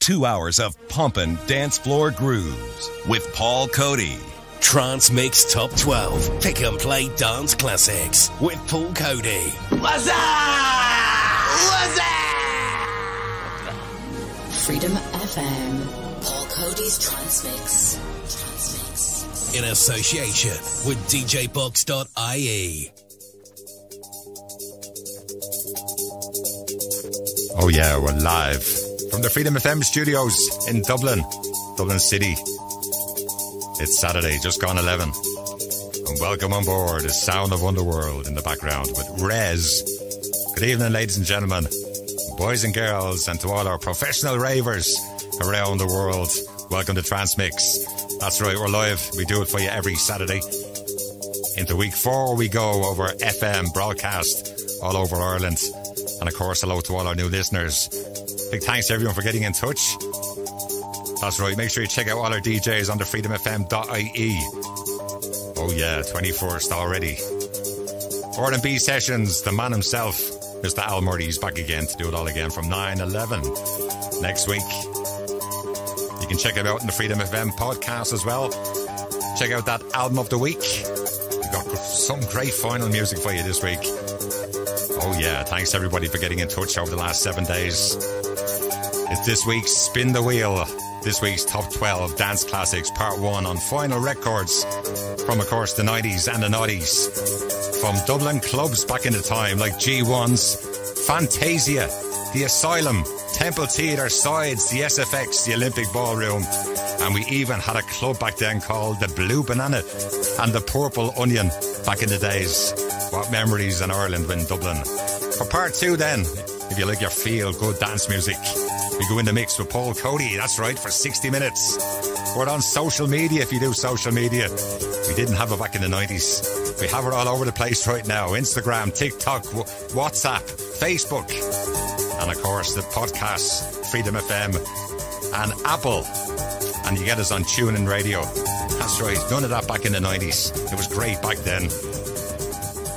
Two hours of pumping dance floor grooves with Paul Coady. Trance Mix Top 12. Pick and play dance classics with Paul Coady. What's up? What's up? Freedom FM. Paul Coady's Trance Mix. Trance Mix. In association with DJBox.ie. Oh, yeah, we're live from the Freedom FM studios in Dublin, Dublin City. It's Saturday, just gone 11. And welcome on board the sound of Underworld in the background with Rez. Good evening, ladies and gentlemen, boys and girls, and to all our professional ravers around the world. Welcome to Trance Mix. That's right, we're live. We do it for you every Saturday. Into week four, we go over FM broadcast all over Ireland. And of course, hello to all our new listeners. Big thanks to everyone for getting in touch. That's right, make sure you check out all our DJs on the freedomfm.ie. Oh yeah, 21st already. R&B sessions, the man himself, Mr. Al Murray, is back again to do it all again from 9-11 next week. You can check it out in the Freedom FM podcast as well. Check out that album of the week. We've got some great vinyl music for you this week. Oh yeah, thanks everybody for getting in touch over the last seven days. It's this week's Spin the Wheel. This week's Top 12 Dance Classics Part 1 on vinyl Records from, of course, the 90s and the 90s. From Dublin clubs back in the time like G1's, Fantasia, The Asylum, Temple Theatre, Sides, the SFX, the Olympic Ballroom. And we even had a club back then called the Blue Banana and the Purple Onion back in the days. What memories in Ireland in Dublin. For part two then, if you like your feel good dance music. We go in the mix with Paul Coady. that's right, for 60 minutes. We're on social media if you do social media. We didn't have it back in the 90s. We have it all over the place right now Instagram, TikTok, WhatsApp, Facebook, and of course the podcast, Freedom FM, and Apple. And you get us on TuneIn Radio. That's right, none of that back in the 90s. It was great back then.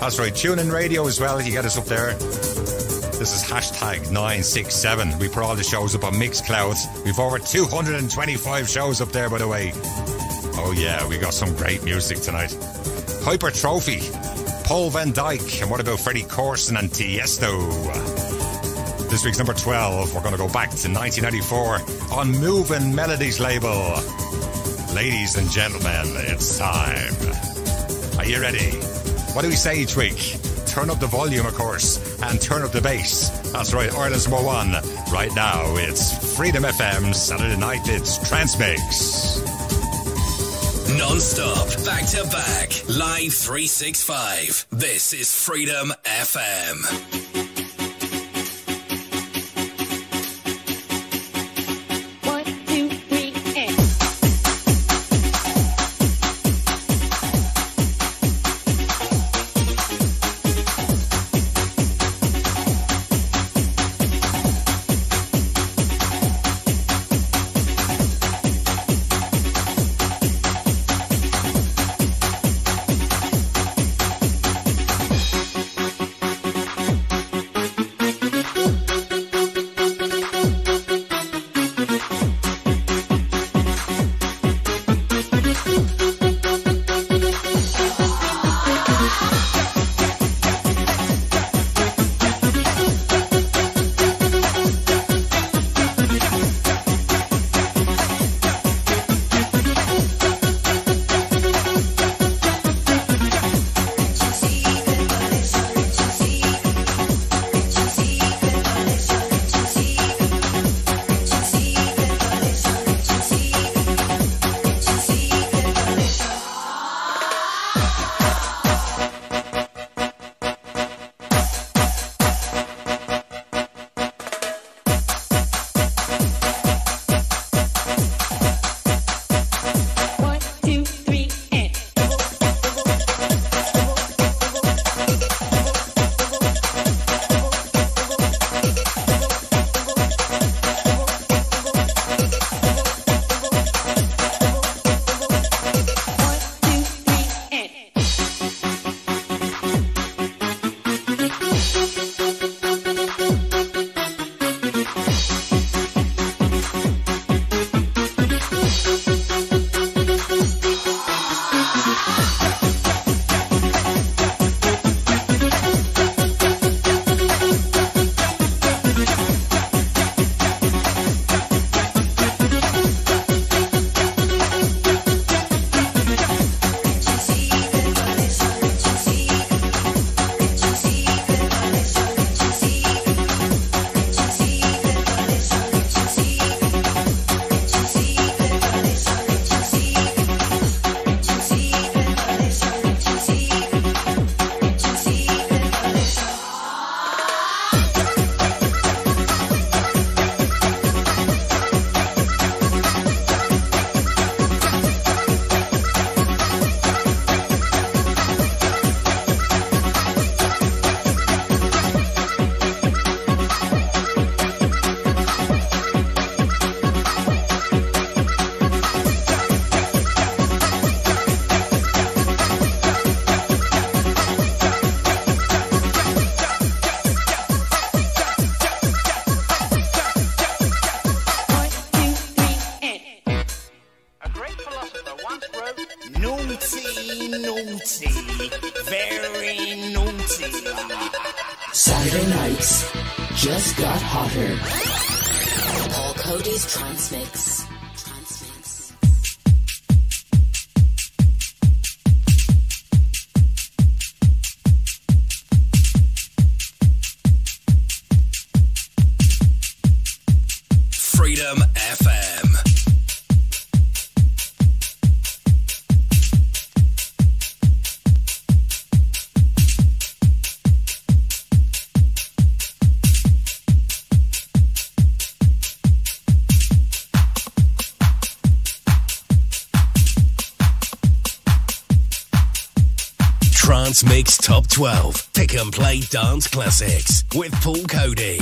That's right, TuneIn Radio as well, you get us up there. This is hashtag 967. We put all the shows up on Mixcloud. We've over 225 shows up there, by the way. Oh, yeah, we got some great music tonight. Hypertrophy, Paul Van Dyk, and what about Ferry Corsten and Tiesto? This week's number 12, we're going to go back to 1994 on Moving Melodies label. Ladies and gentlemen, it's time. Are you ready? What do we say each week? Turn up the volume, of course, and turn up the bass. That's right, Ireland's number one. Right now, it's Freedom FM, Saturday night, it's Trance Mix. Non-stop, back to back, live 365. This is Freedom FM. 12 Pick and Play Dance Classics with Paul Coady.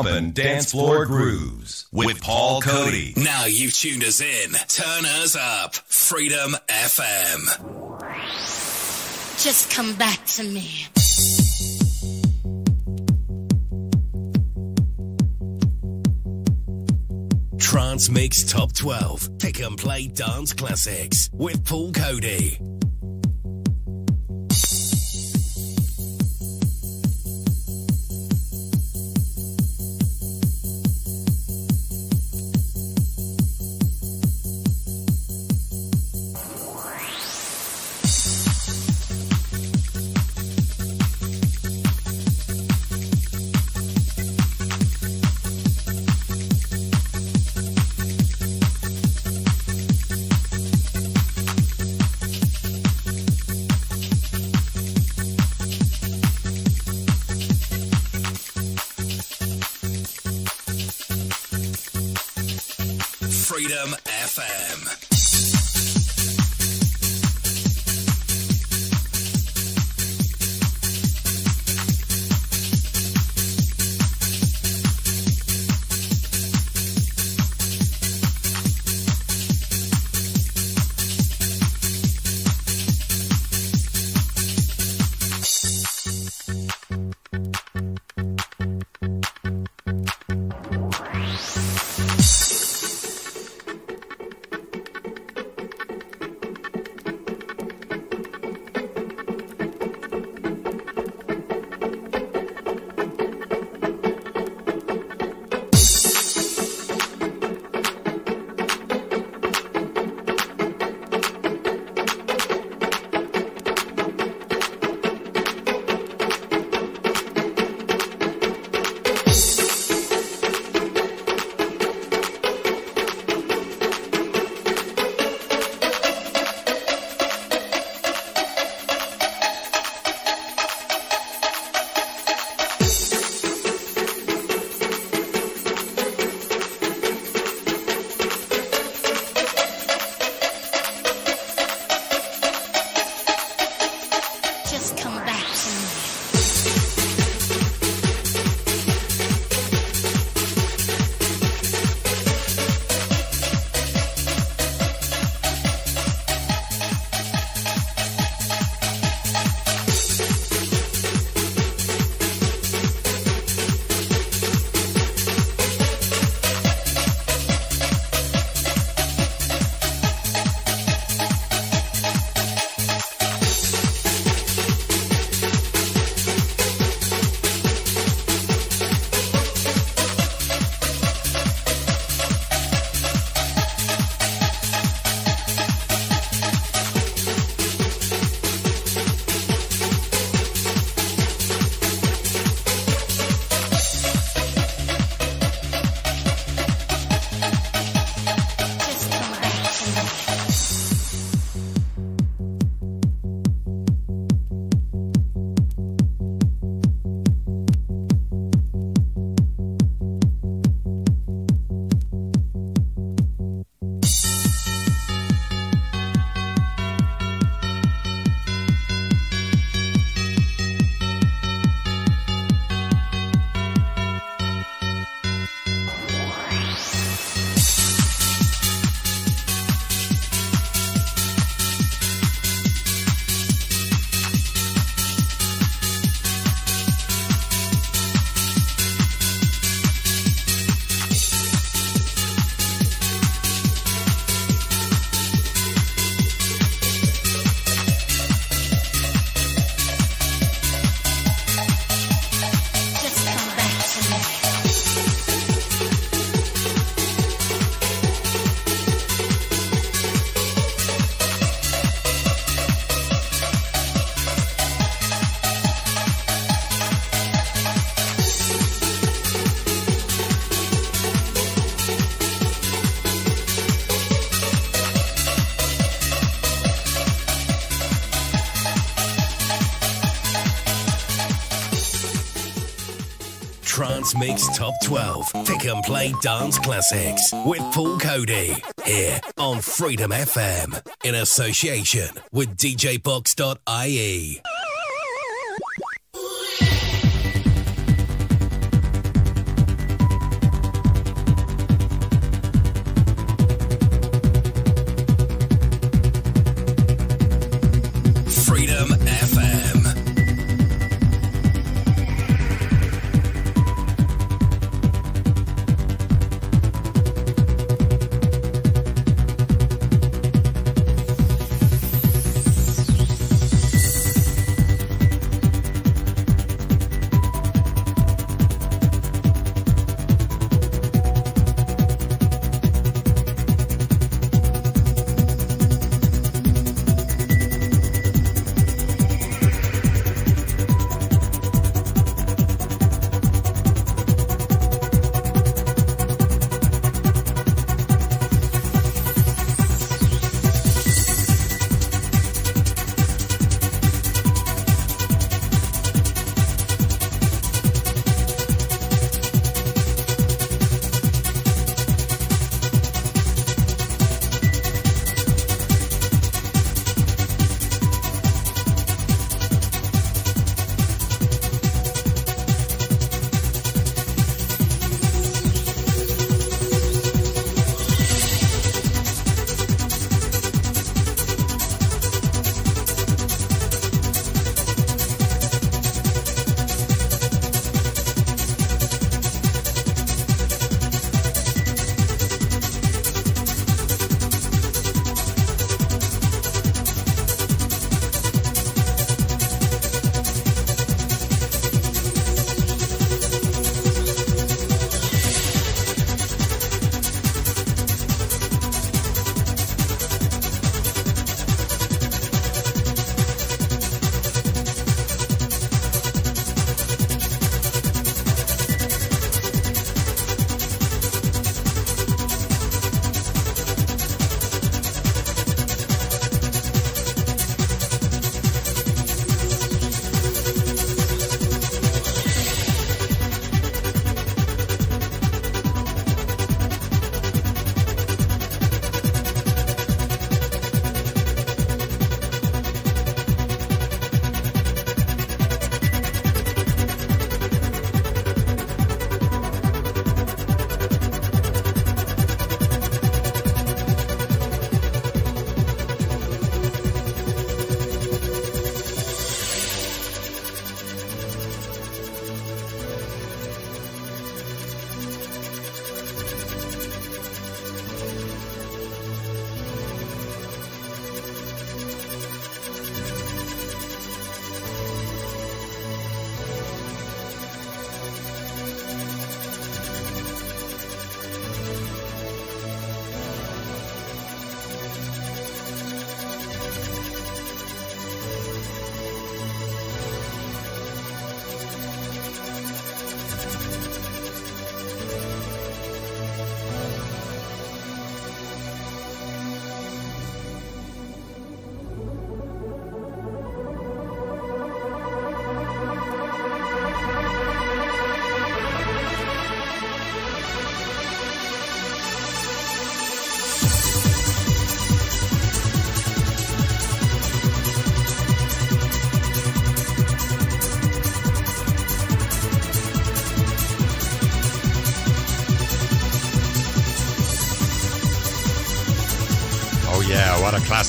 Hours pumping dance floor grooves with Paul Coady. Now you've tuned us in. Turn us up. Freedom FM. Just come back to me. Trance Mix Top 12. Pick and play dance classics with Paul Coady. Trance Mix Top 12. Pick and play dance classics with Paul Coady. Here on Freedom FM. In association with DJBox.ie.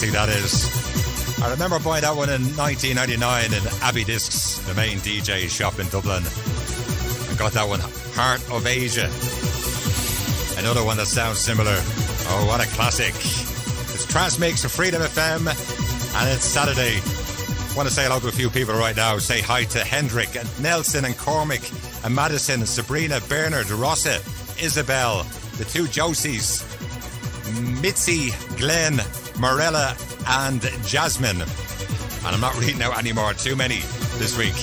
Classic that is. I remember buying that one in 1999 in Abbey Discs, the main DJ shop in Dublin. I got that one, Heart of Asia. Another one that sounds similar. Oh, what a classic. It's Trance Mix of Freedom FM, and it's Saturday. I want to say hello to a few people right now. Say hi to Hendrik and Nelson and Cormac and Madison, and Sabrina, Bernard, Rossa, Isabel, the two Josies, Mitzi, Glenn, Morella, and Jasmine. And I'm not reading out anymore, too many this week.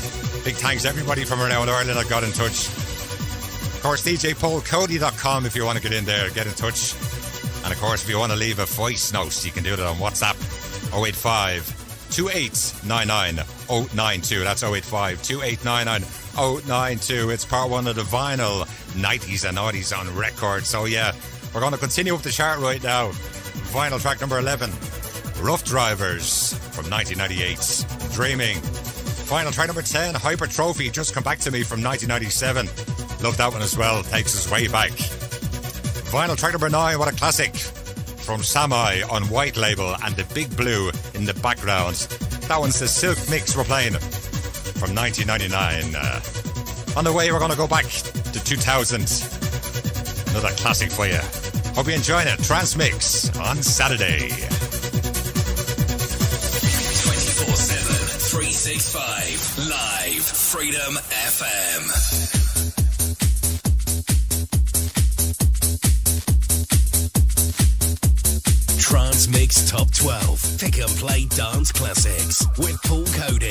Big thanks everybody from around Ireland that got in touch. Of course, djpaulcoady.com if you want to get in there, get in touch. And of course, if you want to leave a voice note, you can do it on WhatsApp 085 2899 092. That's 085 2899 092. It's part one of the vinyl 90s and 90s on record. So, yeah, we're going to continue up the chart right now. Vinyl track number 11 Ruff Driverz from 1998. Dreaming. Vinyl track number 10 Hypertrophy. Just come back to me from 1997. Love that one as well. Takes us way back. Vinyl track number 9. What a classic. From Samai on White Label and the Big Blue in the background. That one's the Silk Mix we're playing from 1999. Uh, on the way, we're going to go back to 2000. Another classic for you. Hope you're enjoying it. Trance Mix on Saturday. 24 7, 365. Live Freedom FM. Trance Mix Top 12. Pick and play dance classics with Paul Coady.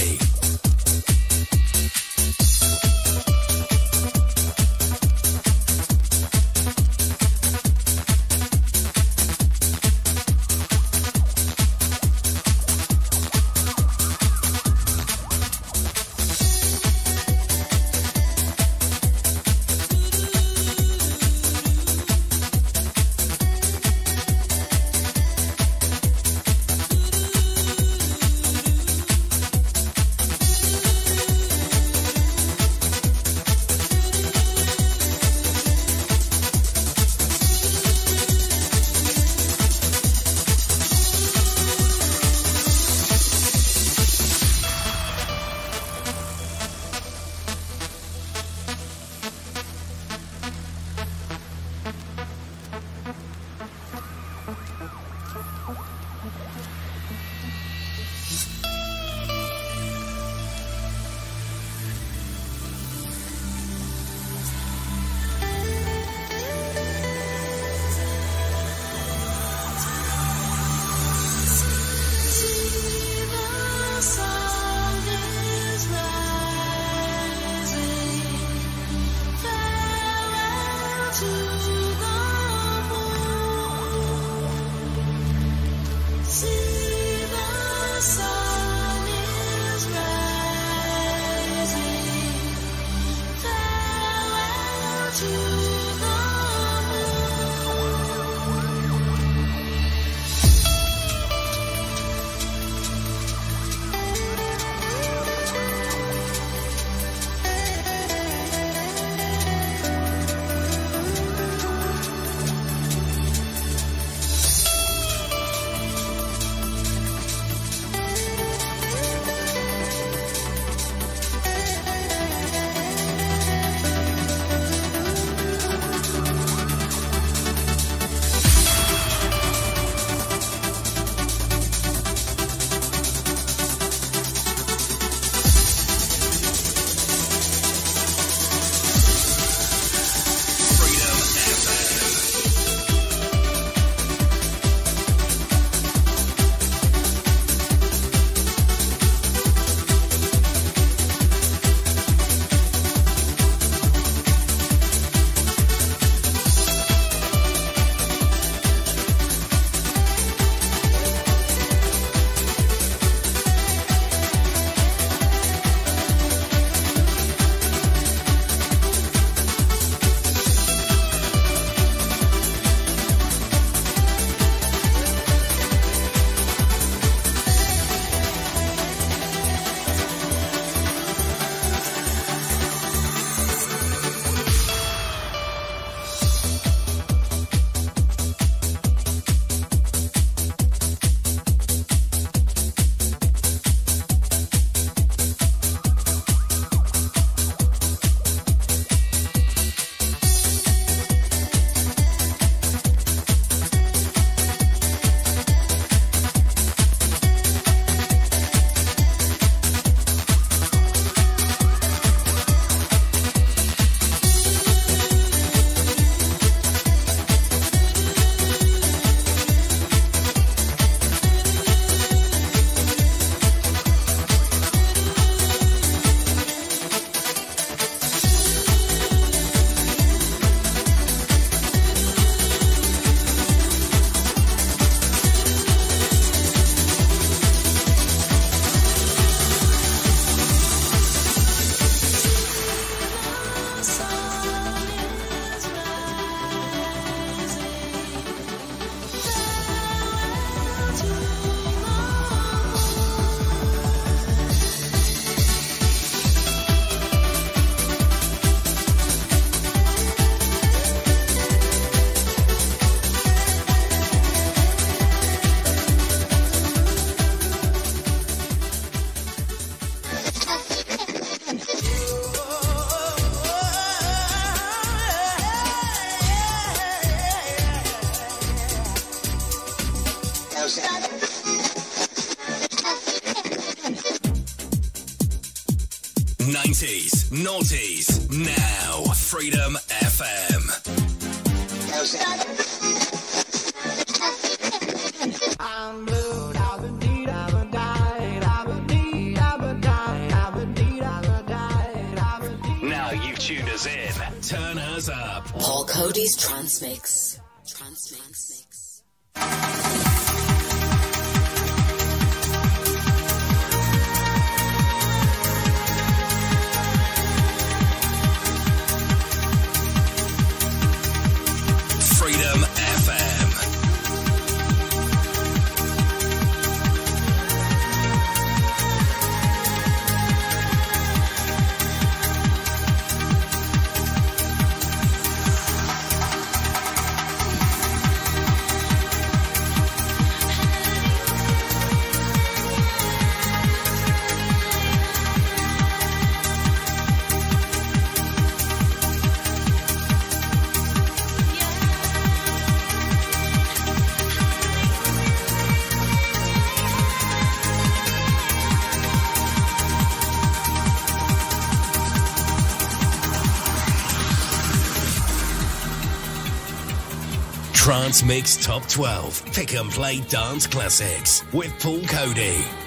Trance Mix Top 12. Pick and play dance classics with Paul Coady.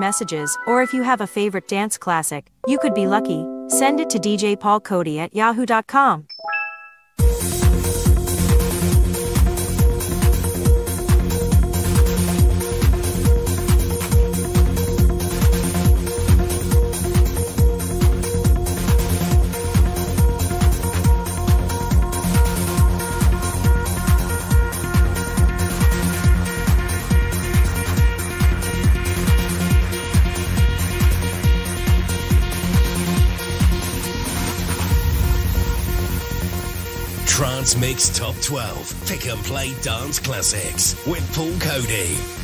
Messages, or if you have a favorite dance classic, you could be lucky. Send it to DJ Paul Coady at yahoo.com. Mix Top 12. Pick and play dance classics with Paul Coady.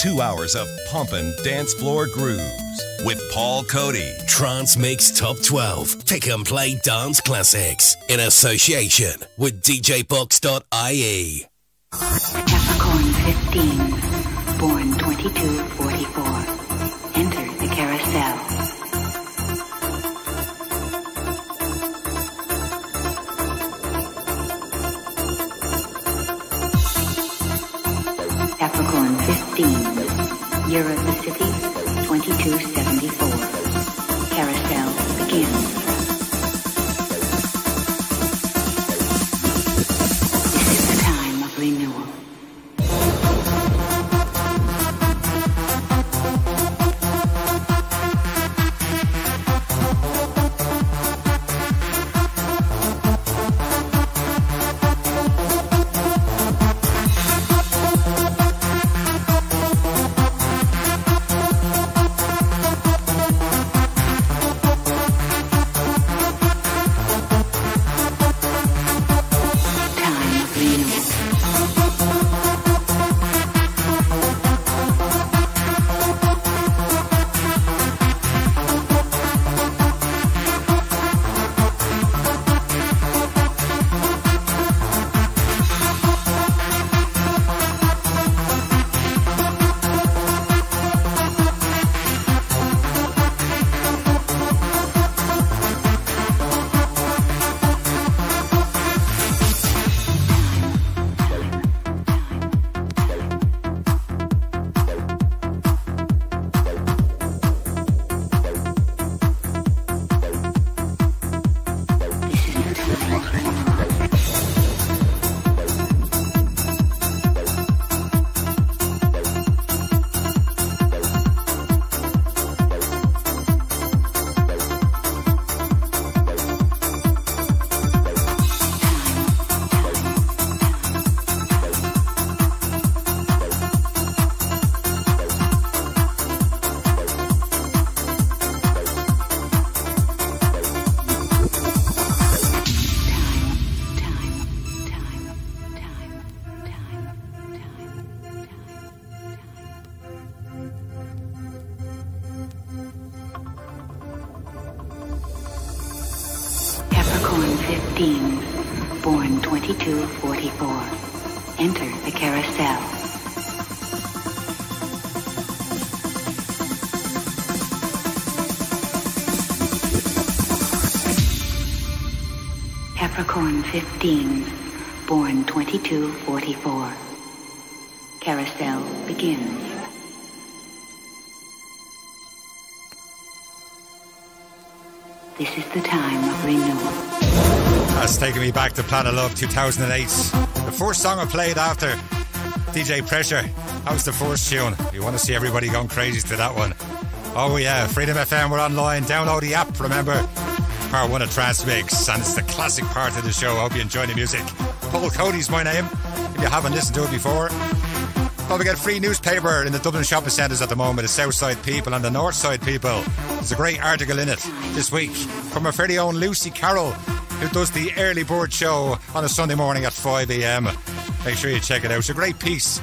Two hours of pumping dance floor grooves with Paul Coady. Trance Mix Top 12. Pick and play dance classics in association with DJBox.ie. 15, born 2244. Carousel begins. This is the time of renewal. That's taking me back to Planet Love 2008. The first song I played after DJ Pressure. That was the first tune. You want to see everybody going crazy to that one. Oh yeah, Freedom FM, we're online. Download the app, remember. Part one of Trance Mix, and it's the classic part of the show. I hope you enjoy the music. Paul Coady's my name. If you haven't listened to it before, don't forget free newspaper in the Dublin shopping centres at the moment. The Southside People and the Northside People. There's a great article in it this week from our very own Lucy Carroll, who does the early bird show on a Sunday morning at 5 a.m. Make sure you check it out. It's a great piece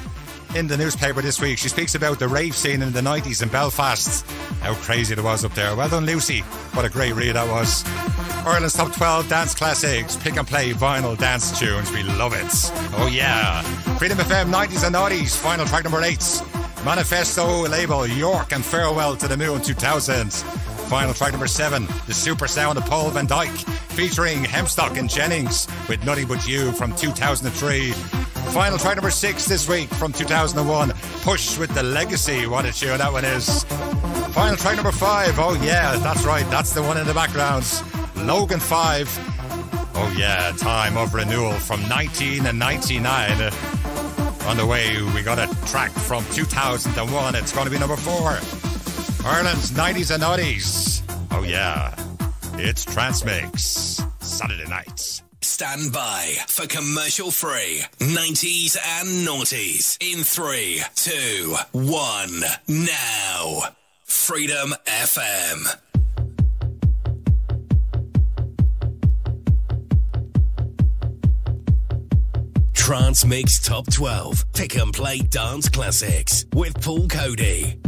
in the newspaper this week. She speaks about the rave scene in the 90s in Belfast. How crazy it was up there. Well done, Lucy. What a great read that was. Ireland's top 12 dance classics, pick and play vinyl dance tunes. We love it. Oh, yeah. Freedom FM 90s and 90s, final track number 8. Manifesto label York and Farewell to the Moon 2000. Final track number 7, The Super Sound of Paul van Dyk, featuring Hemstock and Jennings with Nothing But You from 2003. Final track number 6 this week from 2001, Push with the Legacy. What a tune that one is. Final track number 5, oh yeah, that's right, that's the one in the background. Logan 5. Oh yeah, time of renewal from 1999. On the way, we got a track from 2001. It's going to be number 4. Ireland's 90s and 90s. Oh yeah, it's Trance Mix. Saturday nights. Stand by for commercial free 90s and noughties in 3, 2, 1. Now. Freedom FM. Trance Mix Top 12 Pick and Play Dance Classics with Paul Coady.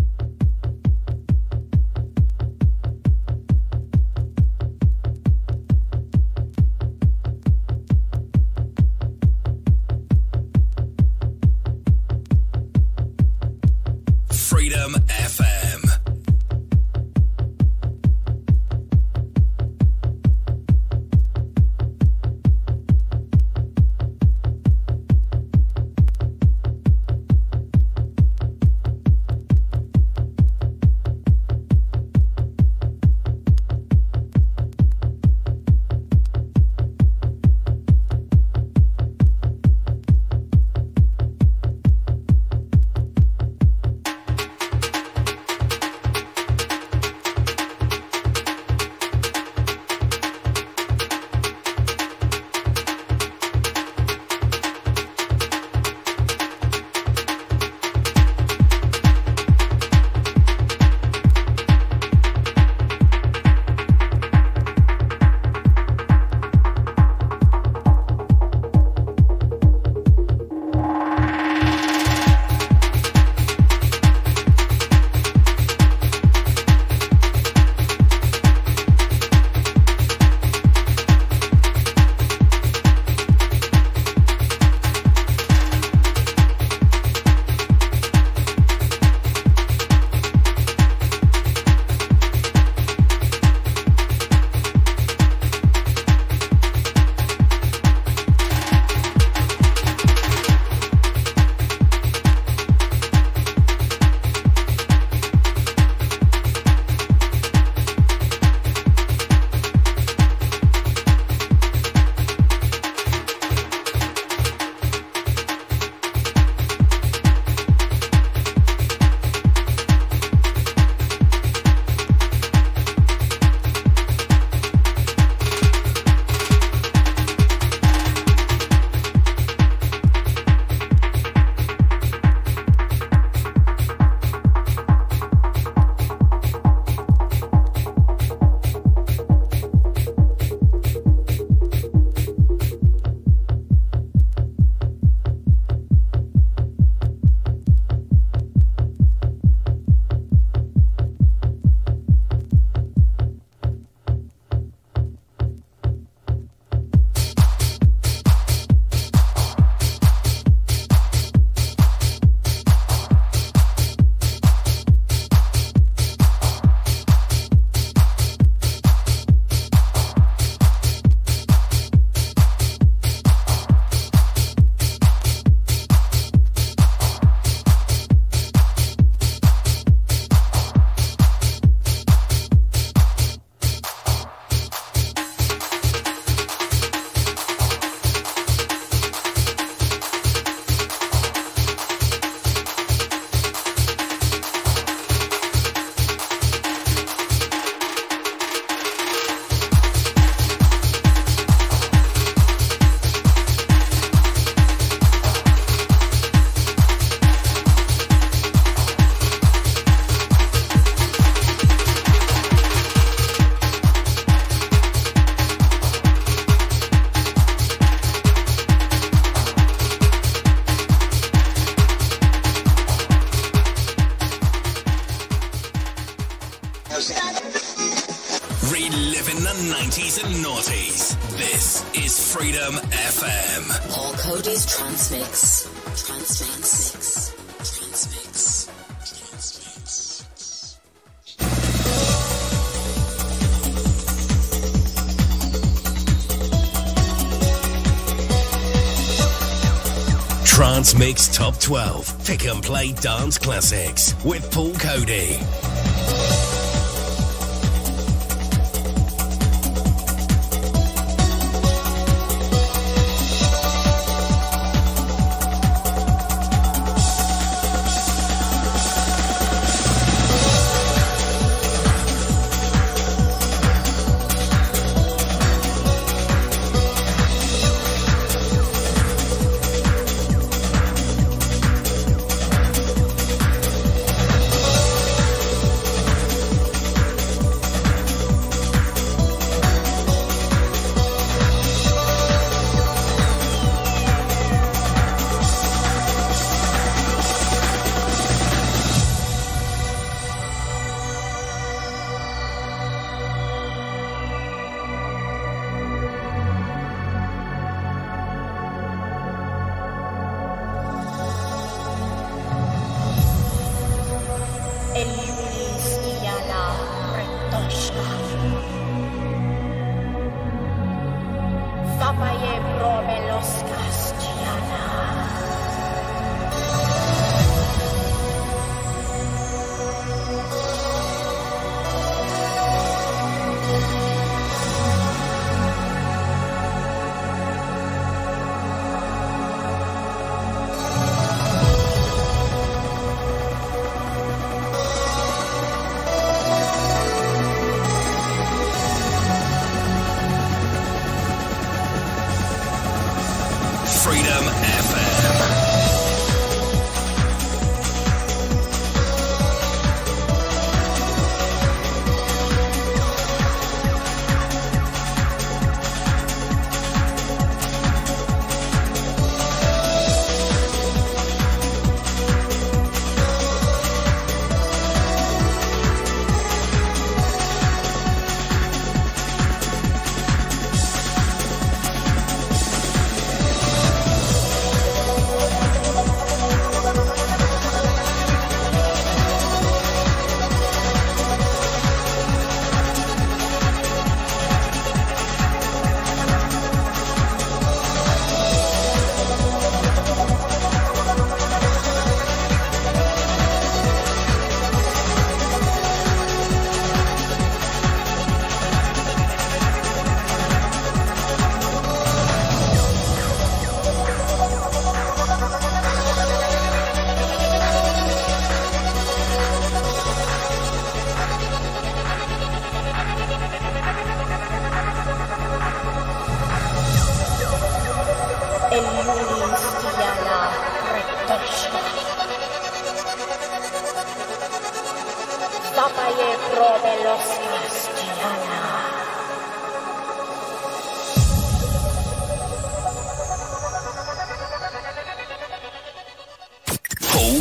Trance Mix Top 12. Pick and play dance classics with Paul Coady.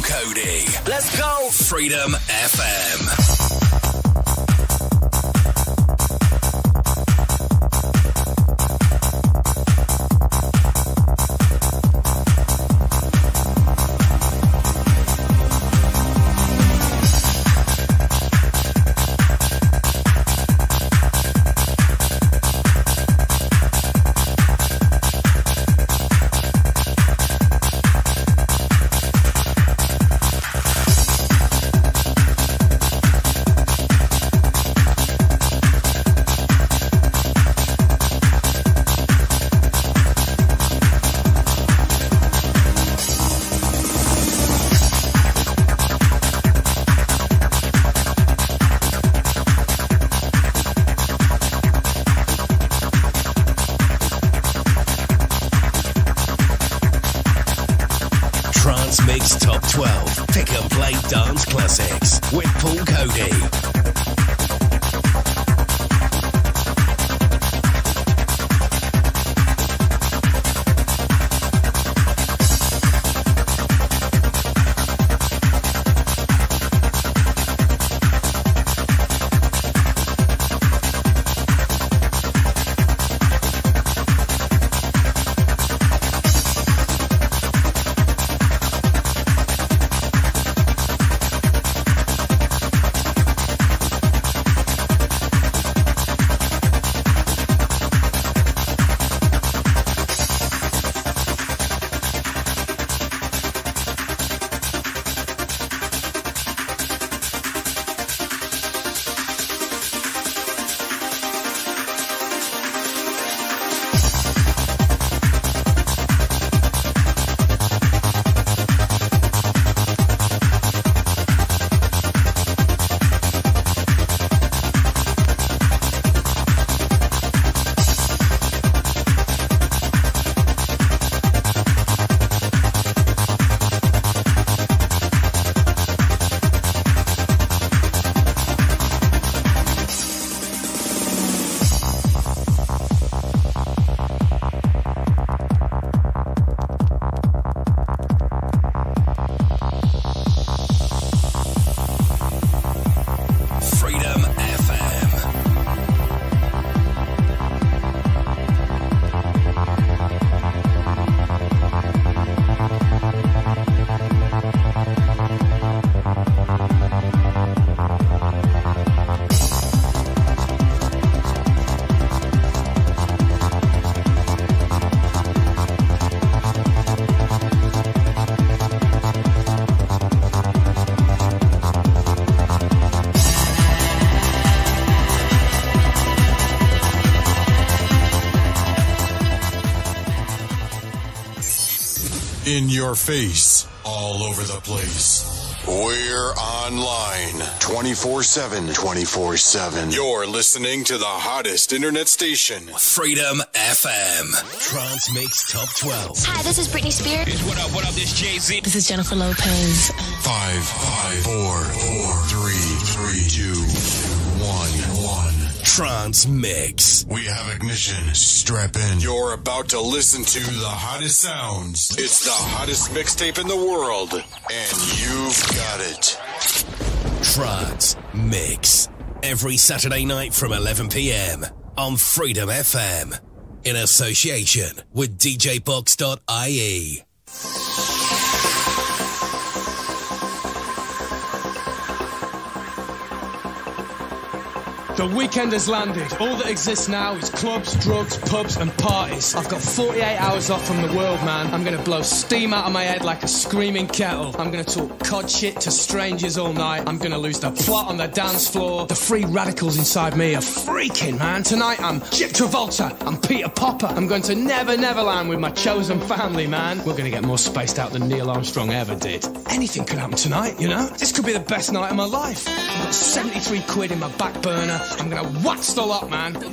Coady. Let's go. Freedom FM. In your face, all over the place. We're online 24 7. 24 7. You're listening to the hottest internet station. Freedom FM. Trance Mix Top 12. Hi, this is Britney Spears. What up, what up, this Jay Z. This is Jennifer Lopez. Five, five, four, four, three, three, two, one, one. Trance Mix. We have ignition. Strap in. You're about to listen to the hottest sounds. It's the hottest mixtape in the world, and you've got it. Trance Mix. Every Saturday night from 11 p.m. on Freedom FM. In association with DJBox.ie. The weekend has landed. All that exists now is clubs, drugs, pubs, and parties. I've got 48 hours off from the world, man. I'm gonna blow steam out of my head like a screaming kettle. I'm gonna talk cod shit to strangers all night. I'm gonna lose the plot on the dance floor. The free radicals inside me are freaking, man. Tonight I'm Chip Travolta. I'm Peter Popper. I'm going to Never Neverland with my chosen family, man. We're gonna get more spaced out than Neil Armstrong ever did. Anything could happen tonight, you know? This could be the best night of my life. I've got 73 quid in my back burner. I'm gonna wax the lot, man. Yeah,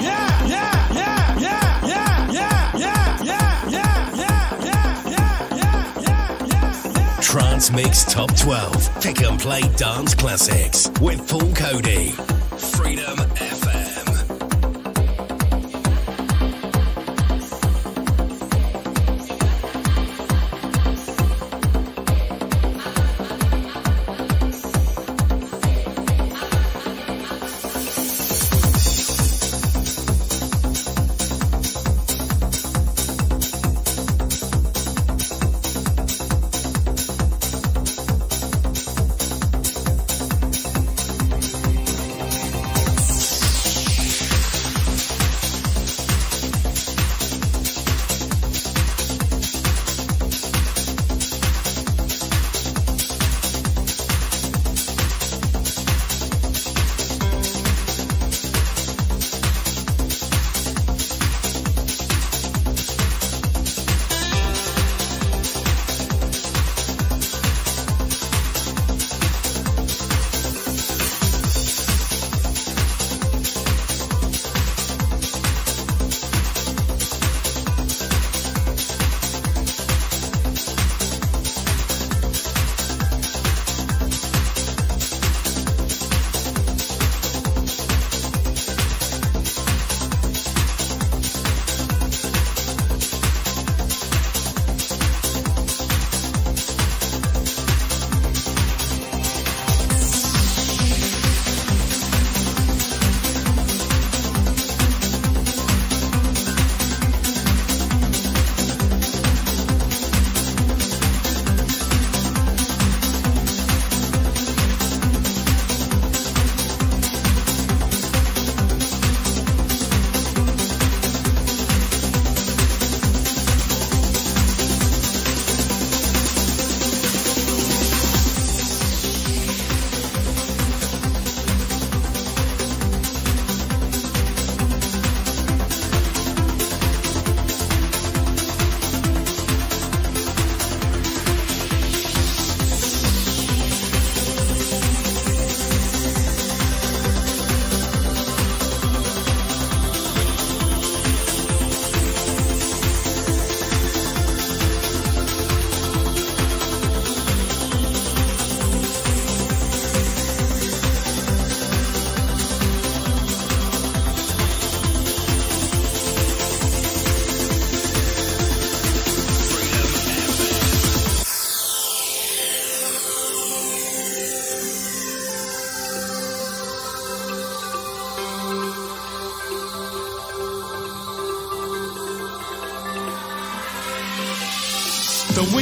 yeah, yeah, yeah, yeah, yeah, yeah, yeah, yeah, yeah, yeah, yeah, yeah, yeah, yeah. Trance Mix Top 12. Pick and play dance classics with Paul Coady. Freedom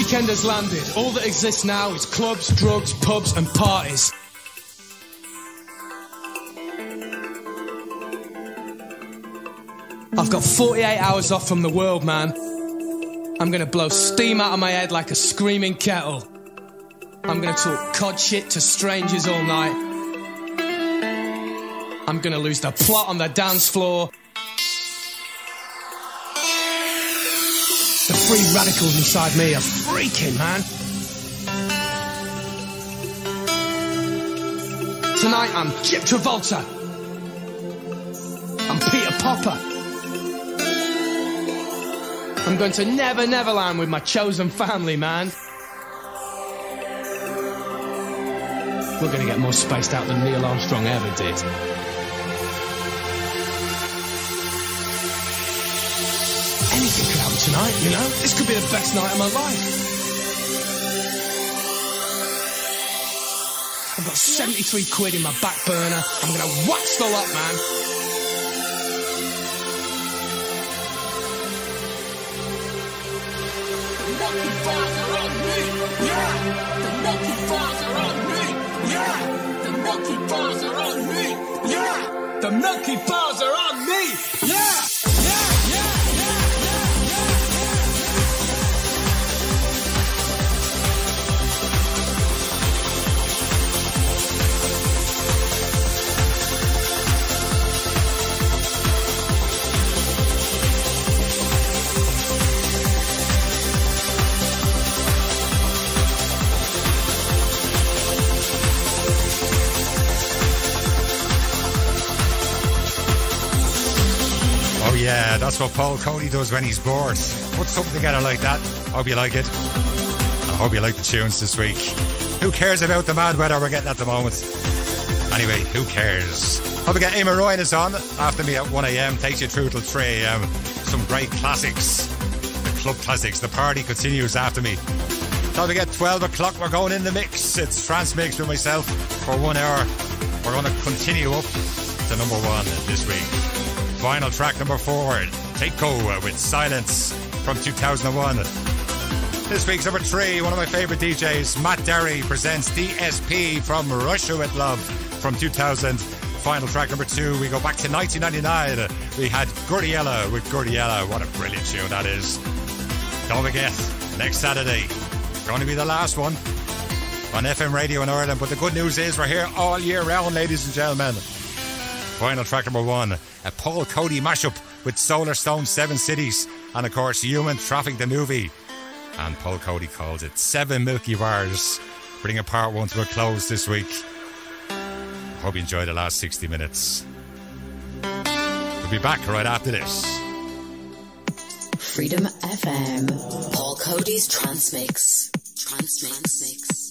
weekend has landed. All that exists now is clubs, drugs, pubs, and parties. I've got 48 hours off from the world, man. I'm gonna blow steam out of my head like a screaming kettle. I'm gonna talk cod shit to strangers all night. I'm gonna lose the plot on the dance floor. The free radicals inside me are freaking, man. Tonight I'm Chip Travolta. I'm Peter Popper. I'm going to Never Neverland with my chosen family, man. We're going to get more spaced out than Neil Armstrong ever did. Anything could happen tonight, you know? This could be the best night of my life. Got 73 quid in my back burner. I'm to wax the lot, man. The Nokie bars are on me. Yeah, the monkey paws are on Oh that's what Paul Coady does when he's bored. Put something together like that. Hope you like it. I hope you like the tunes this week. Who cares about the mad weather we're getting at the moment? Anyway, who cares? Hope we get Emma Ryan is on after me at 1am. Takes you through till 3am. Some great classics. The club classics. The party continues after me. Don't forget, 12 o'clock, we're going in the mix. It's Trance Mix with myself for one hour. We're going to continue up to number one this week. Final track number four, Take Go with Silence from 2001. This week's number three, one of my favourite DJs, Matt Darey, presents DSP from Russia with Love from 2000. Final track number two, we go back to 1999. We had Gouryella with Gouryella. What a brilliant tune that is. Don't forget, next Saturday, it's going to be the last one on FM radio in Ireland. But the good news is we're here all year round, ladies and gentlemen. Final track number one, a Paul Coady mashup with Solarstone Seven Cities, and of course, Human Traffic the movie. And Paul Coady calls it Seven Milky Bars, bringing a part one to a close this week. Hope you enjoyed the last 60 minutes. We'll be back right after this. Freedom FM. Paul Coady's Transmix. Trance Mix.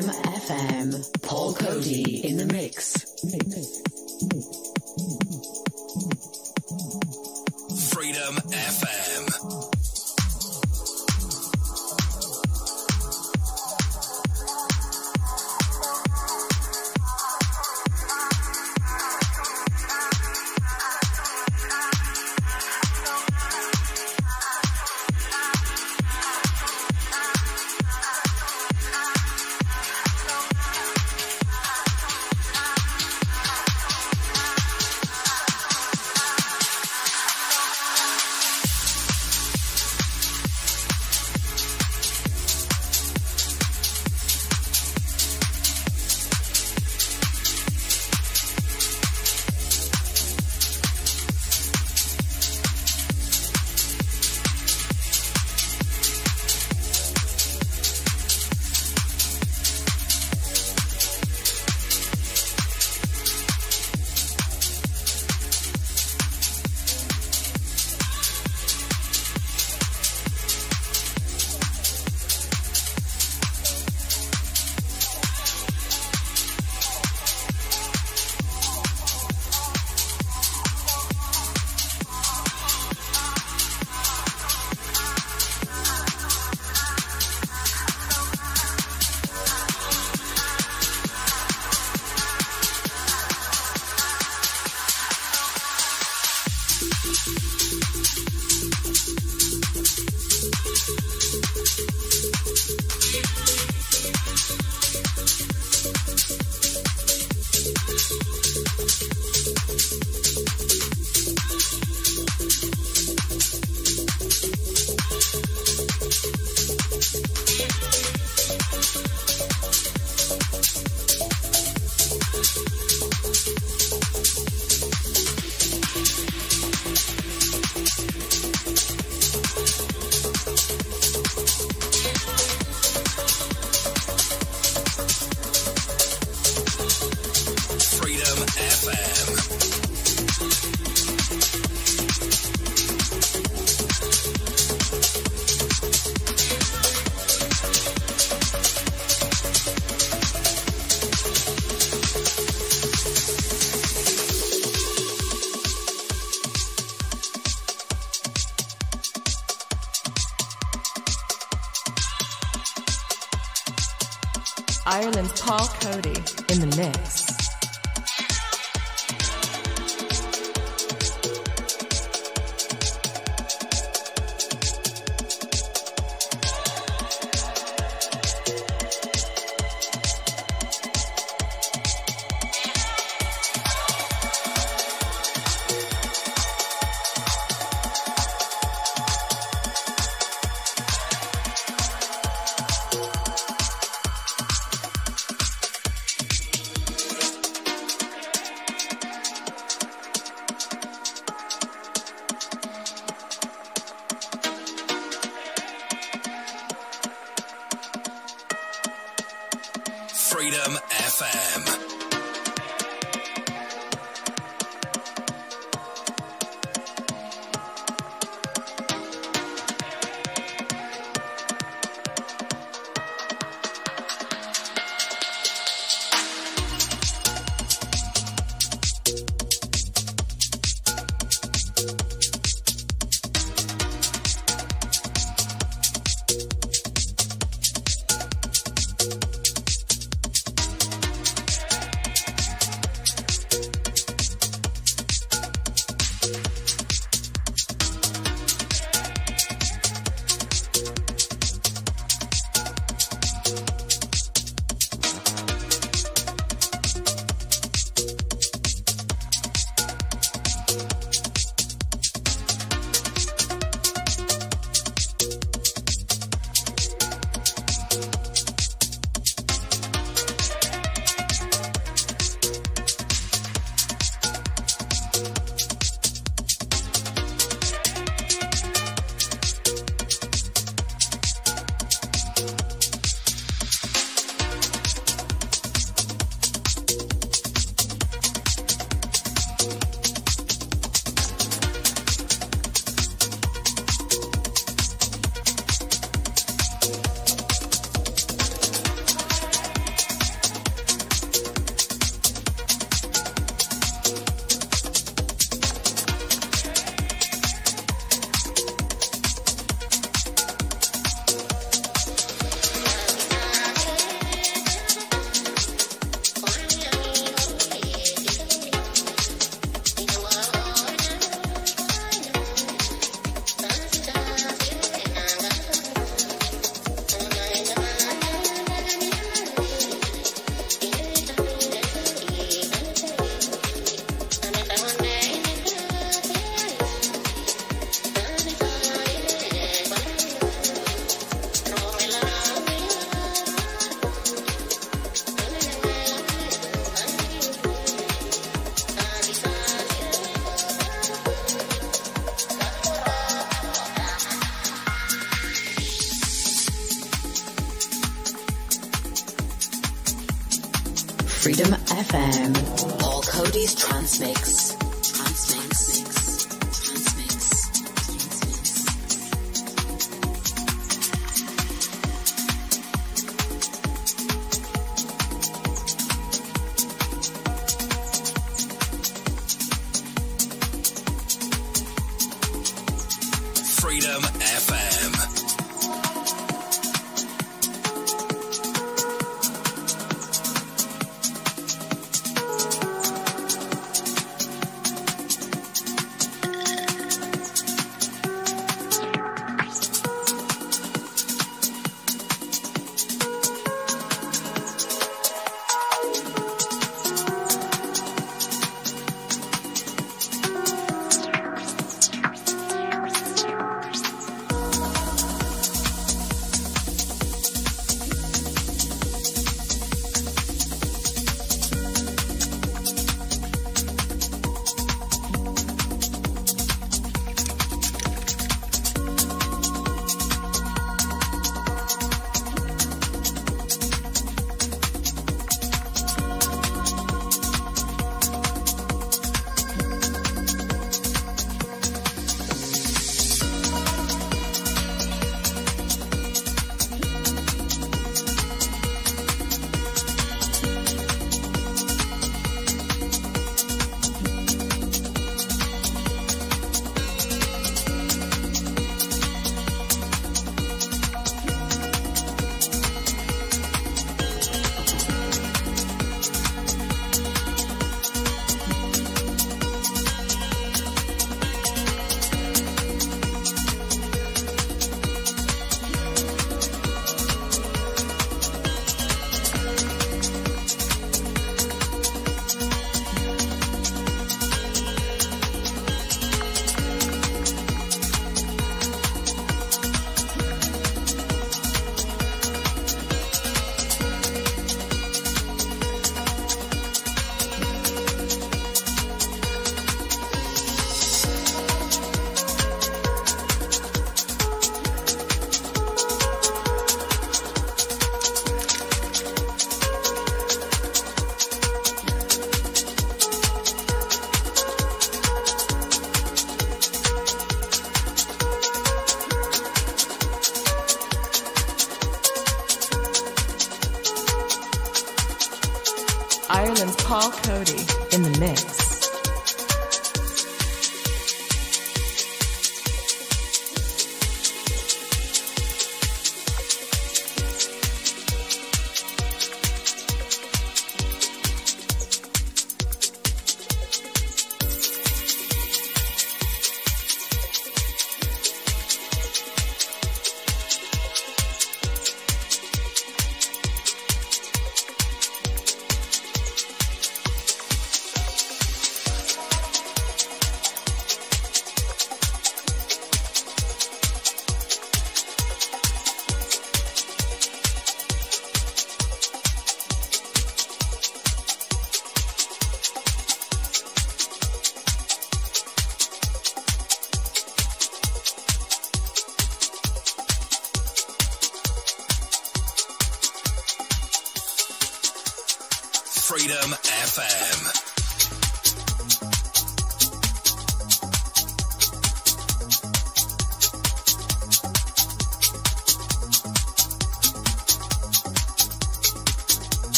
Freedom FM. Paul Coady in the mix. Freedom FM. Paul Coady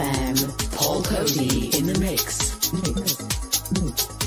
FM. Paul Coady in the mix. Freedom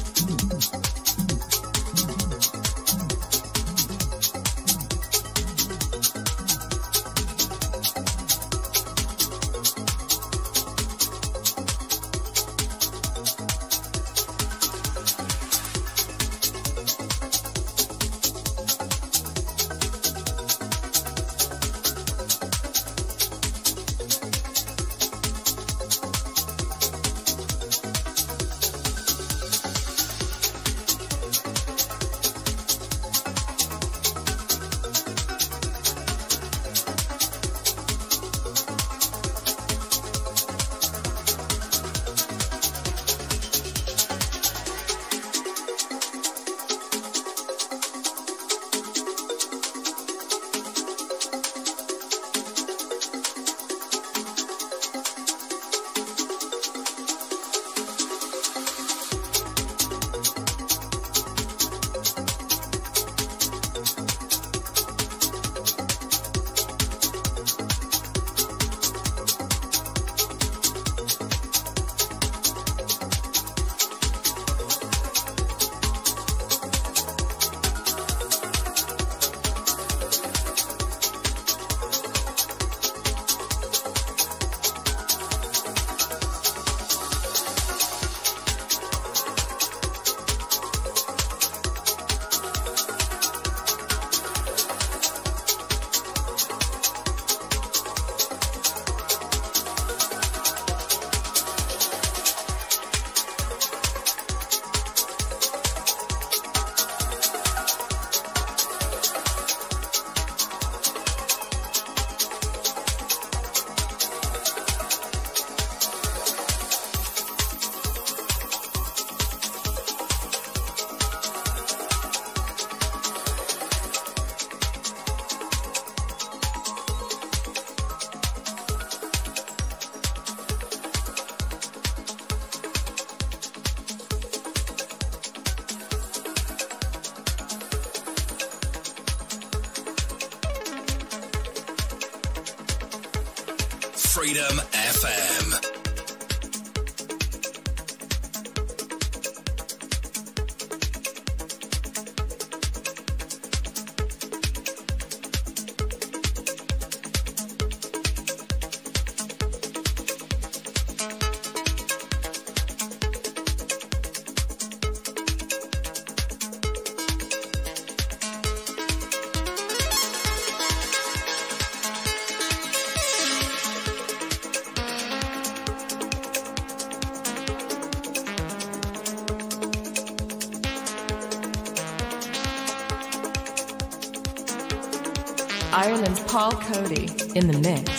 Ireland's Paul Coady in the mix.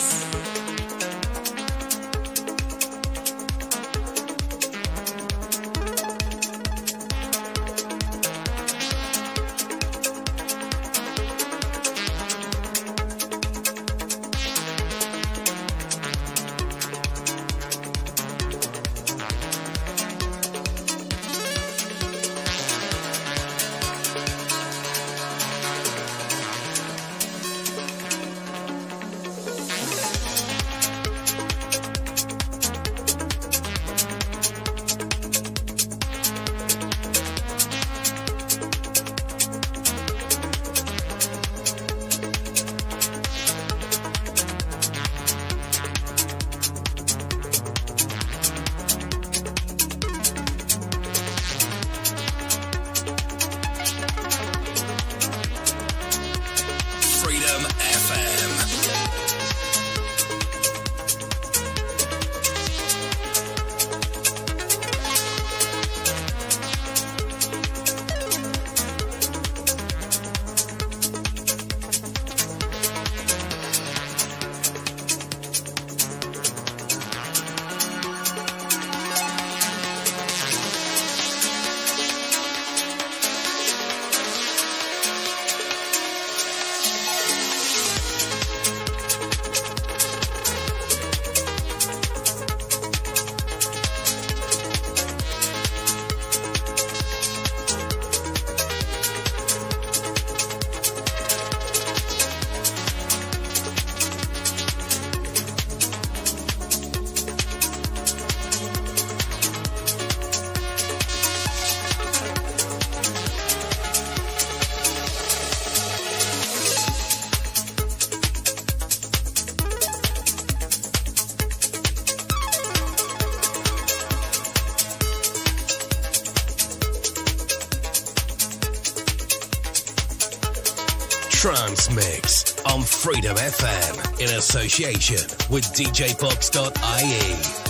Freedom FM in association with DJBox.ie.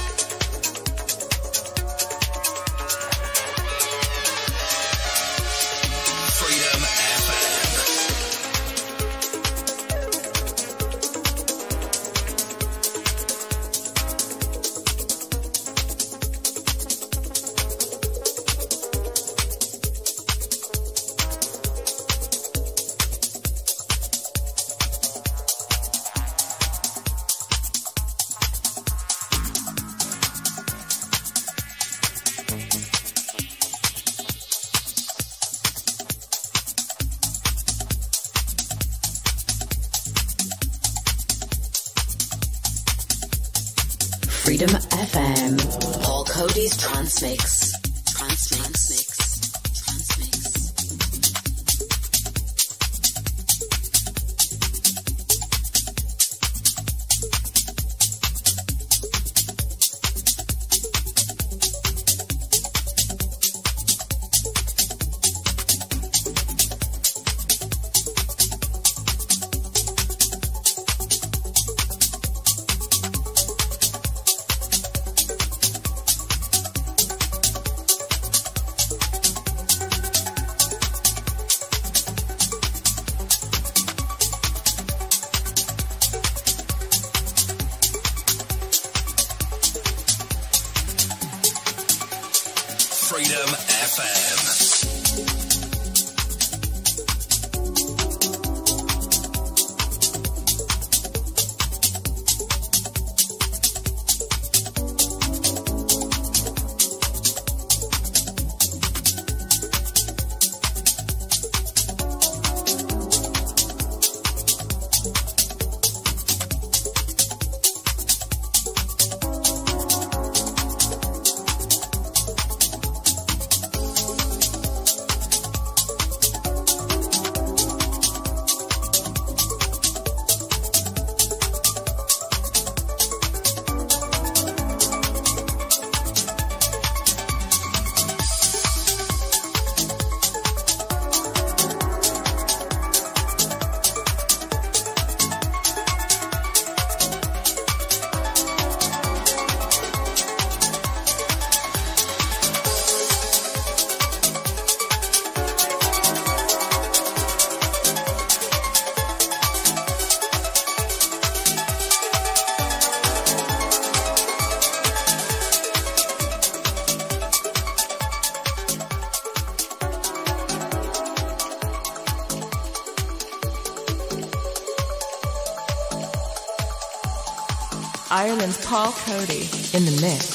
Coady in the mix.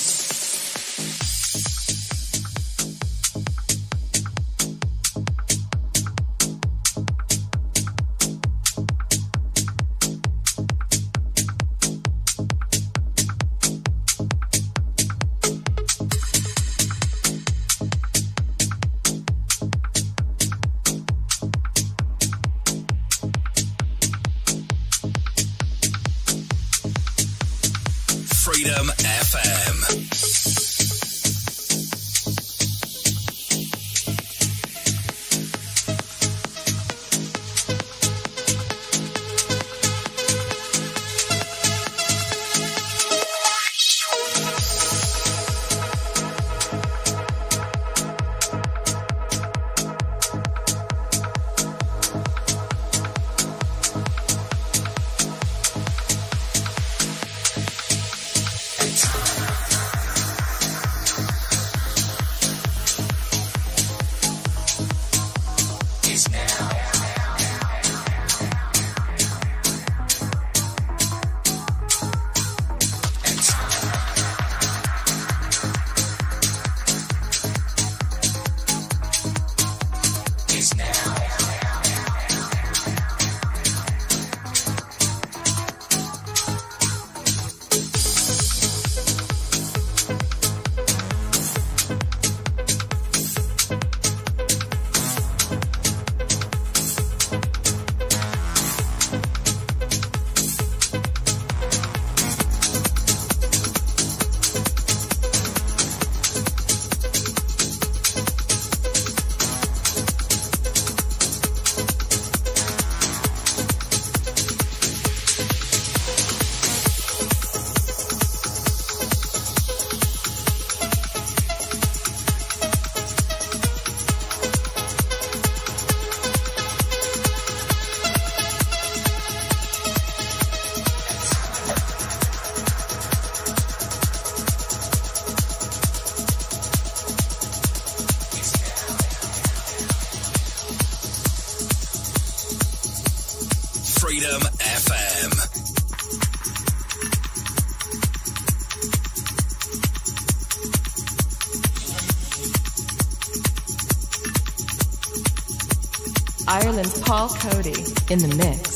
Paul Coady in the mix.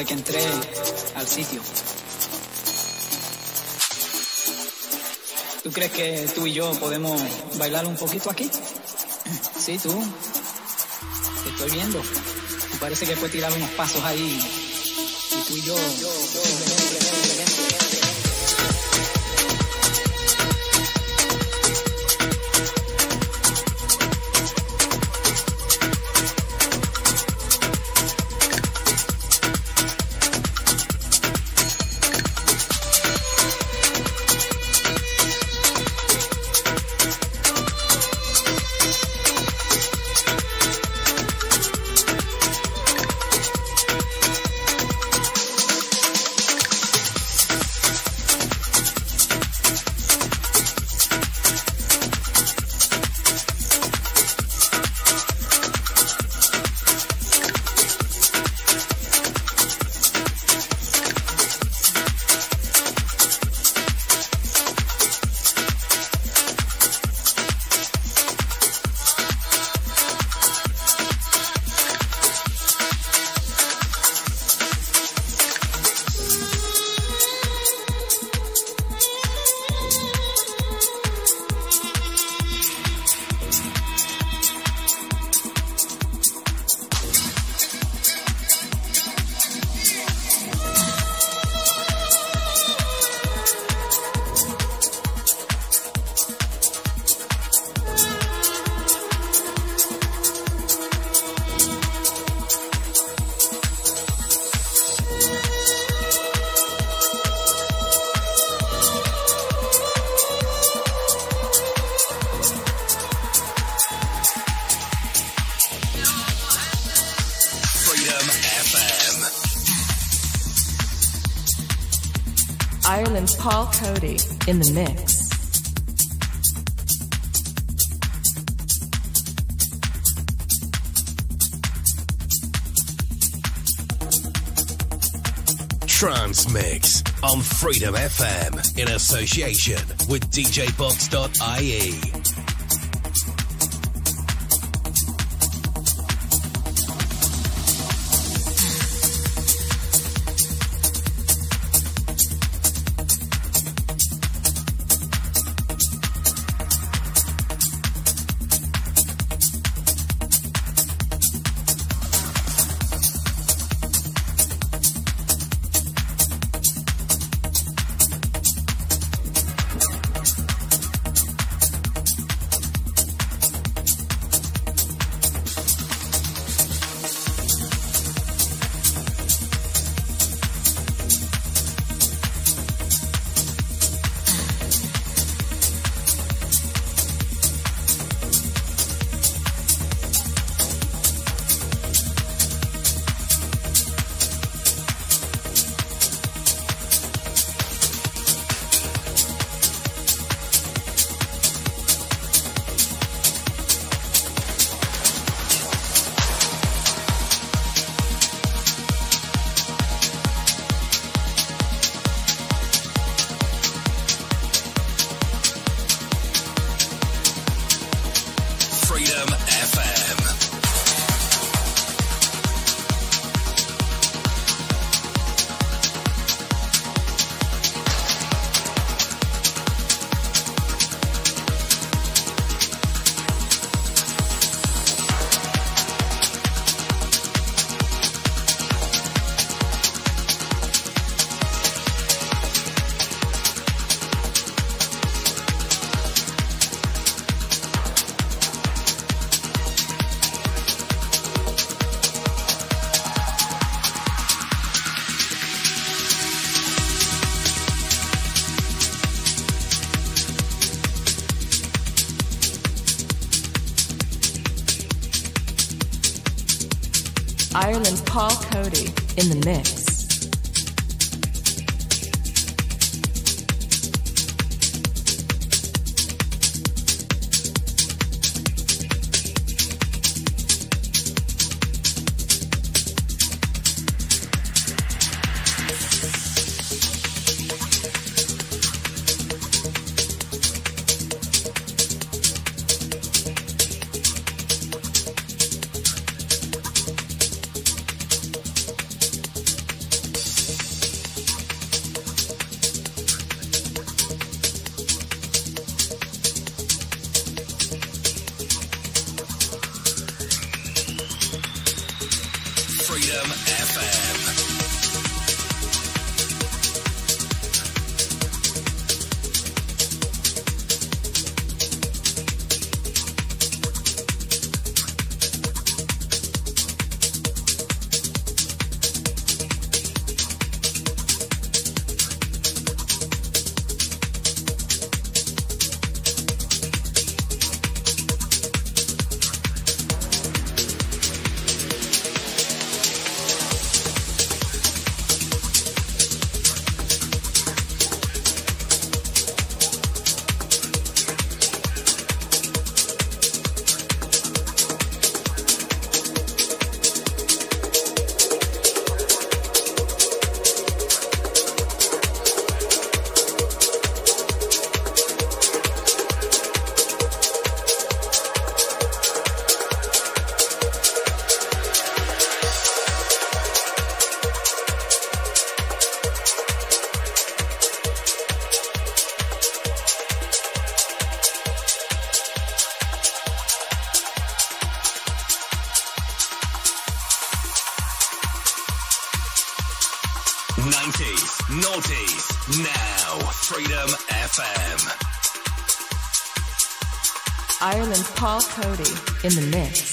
Desde que entré al sitio. ¿Tú crees que tú y yo podemos bailar un poquito aquí? Sí, tú. estoy viendo. Parece que fue tirar unos pasos ahí. Y tú y yo. Paul Coady in the mix. Trance Mix on Freedom FM in association with DJBox.ie. Paul Coady in the mix. FM. Coady in the mix.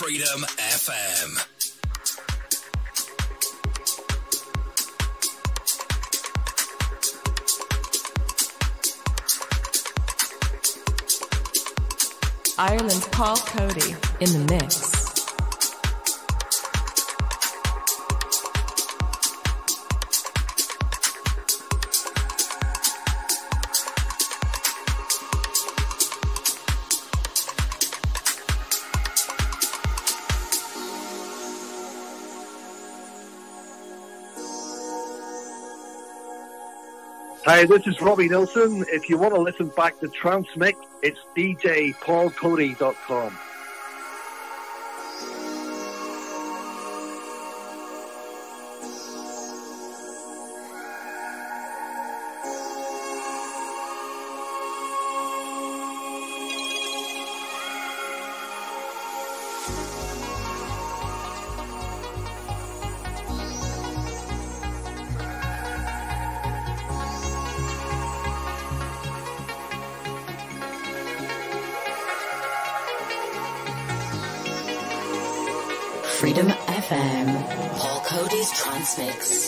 Freedom FM. Ireland's Paul Coady in the mix. Hi, this is Robbie Nilsson. If you want to listen back to Trance Mix, it's djpaulcoady.com. Coady's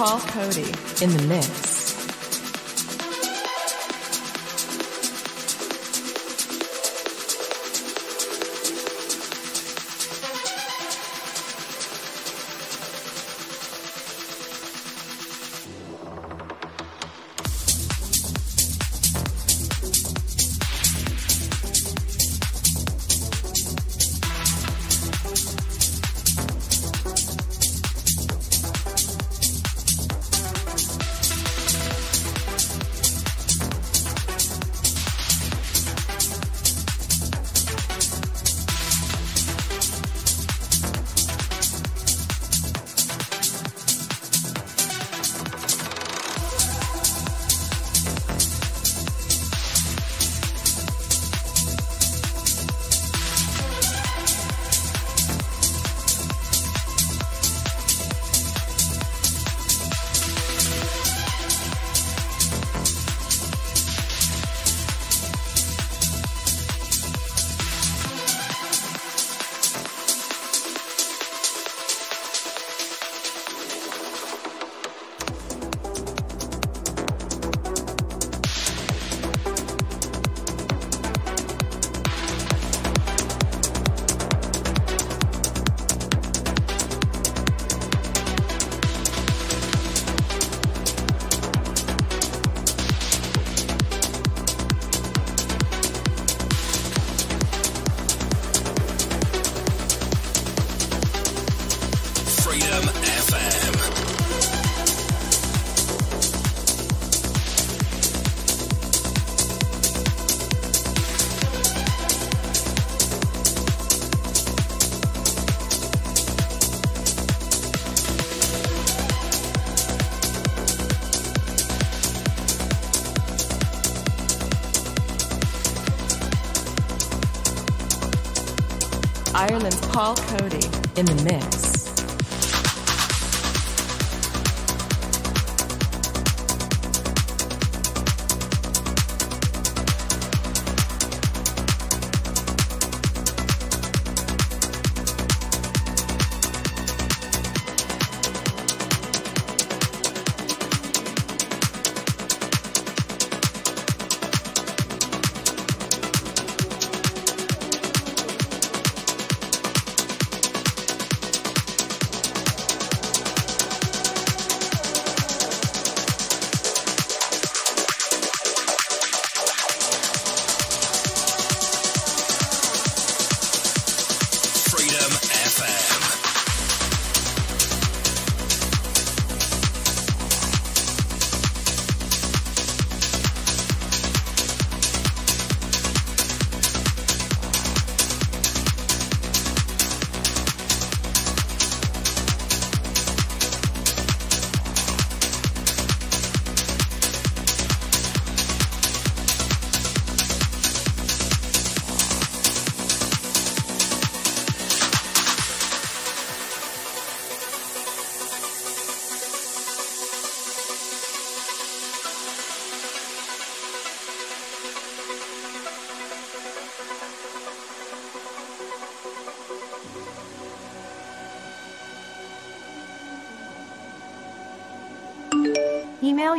Paul Coady in the mix. In the mix.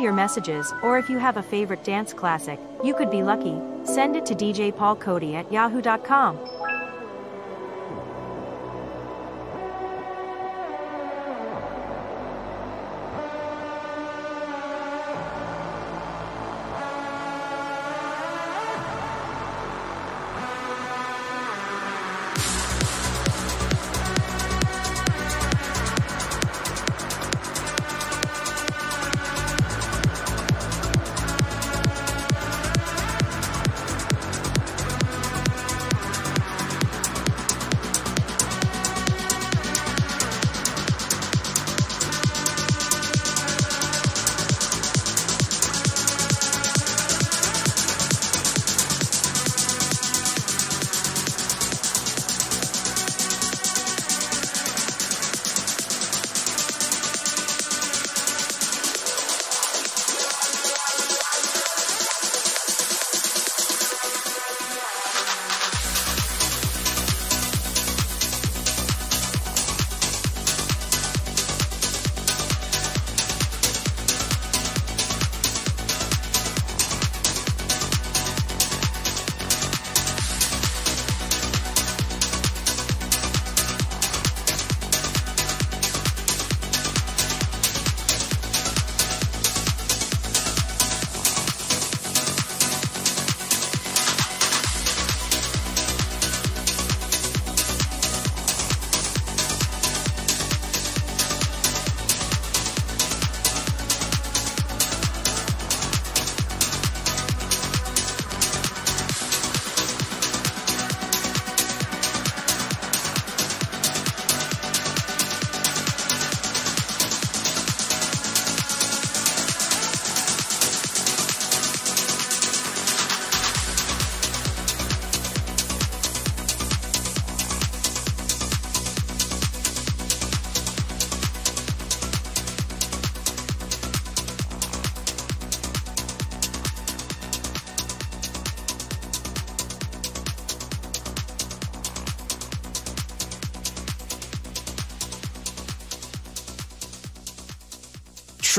Your messages, or if you have a favorite dance classic, you could be lucky. Send it to DJ Paul Coady at yahoo.com.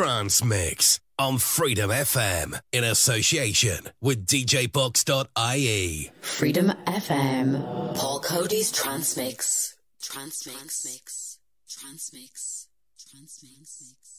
Trance Mix on Freedom FM in association with DJBox.ie. Freedom FM. Paul Coady's Transmix. Trance Mix. Transmix. Trance Mix. Transmix. Trance Mix.